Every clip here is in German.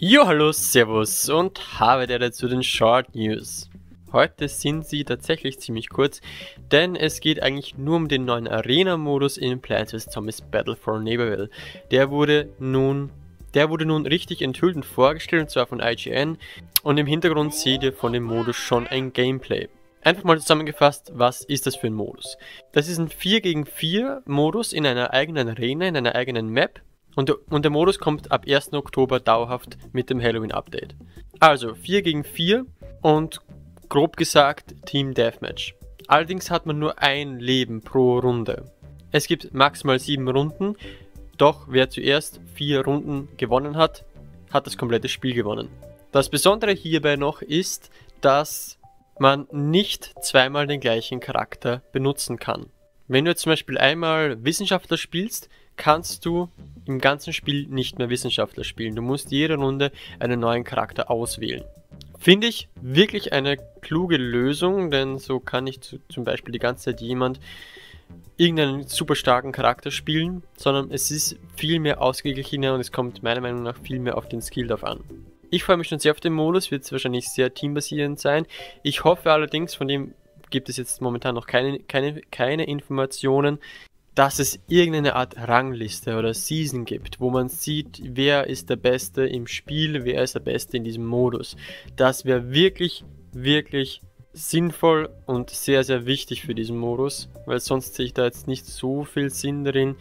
Jo, hallo, servus und habe der zu den Short News. Heute sind sie tatsächlich ziemlich kurz, denn es geht eigentlich nur um den neuen Arena-Modus in Plants vs. Zombies Battle for Neighborville. Der wurde nun der wurde nun richtig enthüllt und vorgestellt, und zwar von IGN. Und im Hintergrund seht ihr von dem Modus schon ein Gameplay. Einfach mal zusammengefasst, was ist das für ein Modus? Das ist ein 4 gegen 4 Modus in einer eigenen Arena, in einer eigenen Map. Und, und der Modus kommt ab 1. Oktober dauerhaft mit dem Halloween Update. Also 4 gegen 4 und grob gesagt Team Deathmatch. Allerdings hat man nur ein Leben pro Runde. Es gibt maximal 7 Runden, doch wer zuerst 4 Runden gewonnen hat, hat das komplette Spiel gewonnen. Das Besondere hierbei noch ist, dass man nicht zweimal den gleichen Charakter benutzen kann. Wenn du jetzt zum Beispiel einmal Wissenschaftler spielst, kannst du im ganzen Spiel nicht mehr Wissenschaftler spielen. Du musst jede Runde einen neuen Charakter auswählen. Finde ich wirklich eine kluge Lösung, denn so kann ich zum Beispiel die ganze Zeit jemand irgendeinen super starken Charakter spielen, sondern es ist viel mehr ausgeglichener und es kommt meiner Meinung nach viel mehr auf den Skill drauf an. Ich freue mich schon sehr auf den Modus, wird es wahrscheinlich sehr teambasierend sein. Ich hoffe allerdings, von dem gibt es jetzt momentan noch keine, keine, keine Informationen, dass es irgendeine Art Rangliste oder Season gibt, wo man sieht, wer ist der Beste im Spiel, wer ist der Beste in diesem Modus. Das wäre wirklich, wirklich sinnvoll und sehr, sehr wichtig für diesen Modus, weil sonst sehe ich da jetzt nicht so viel Sinn darin,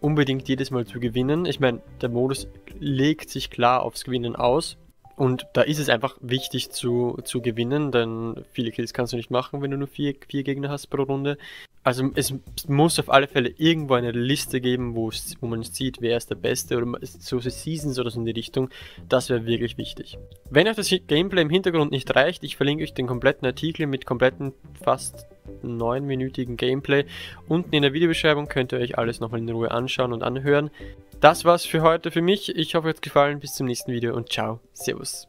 unbedingt jedes Mal zu gewinnen. Ich meine, der Modus legt sich klar aufs Gewinnen aus. Und da ist es einfach wichtig zu, zu gewinnen, denn viele Kills kannst du nicht machen, wenn du nur vier, vier Gegner hast pro Runde. Also es muss auf alle Fälle irgendwo eine Liste geben, wo, man sieht, wer ist der Beste oder so Seasons oder so in die Richtung. Das wäre wirklich wichtig. Wenn euch das Gameplay im Hintergrund nicht reicht, ich verlinke euch den kompletten Artikel mit kompletten fast neunminütigen Gameplay. Unten in der Videobeschreibung könnt ihr euch alles nochmal in Ruhe anschauen und anhören. Das war's für heute für mich. Ich hoffe, es hat gefallen. Bis zum nächsten Video und ciao. Servus.